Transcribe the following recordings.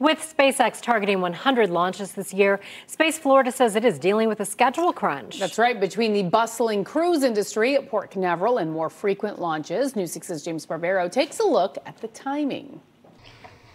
With SpaceX targeting 100 launches this year, Space Florida says it is dealing with a schedule crunch. That's right. Between the bustling cruise industry at Port Canaveral and more frequent launches, News 6's James Sparvero takes a look at the timing.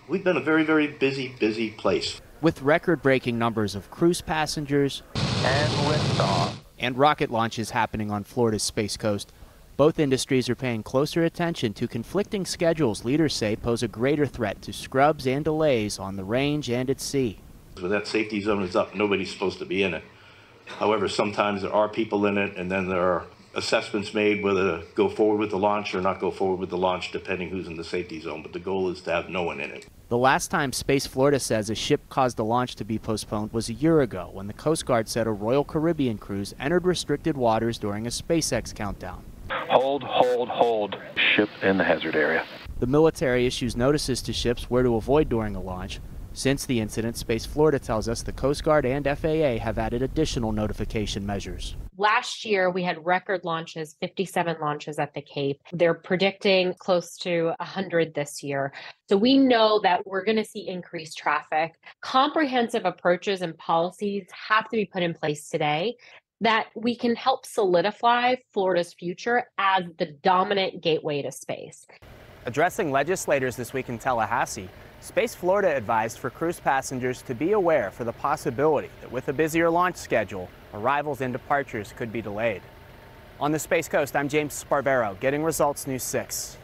We've been a very, very busy, busy place. With record breaking numbers of cruise passengers and liftoff. and rocket launches happening on Florida's Space Coast, both industries are paying closer attention to conflicting schedules leaders say pose a greater threat to scrubs and delays on the range and at sea. When that safety zone is up, nobody's supposed to be in it. However, sometimes there are people in it, and then there are assessments made whether to go forward with the launch or not go forward with the launch, depending who's in the safety zone. But the goal is to have no one in it. The last time Space Florida says a ship caused a launch to be postponed was a year ago when the Coast Guard said a Royal Caribbean cruise entered restricted waters during a SpaceX countdown. Hold, hold, hold. Ship in the hazard area. The military issues notices to ships where to avoid during a launch. Since the incident, Space Florida tells us the Coast Guard and FAA have added additional notification measures. Last year, we had record launches, 57 launches at the Cape. They're predicting close to 100 this year. So we know that we're going to see increased traffic. Comprehensive approaches and policies have to be put in place today that we can help solidify Florida's future as the dominant gateway to space. Addressing legislators this week in Tallahassee, Space Florida advised for cruise passengers to be aware for the possibility that with a busier launch schedule, arrivals and departures could be delayed. On the Space Coast, I'm James Sparvero, getting results News 6.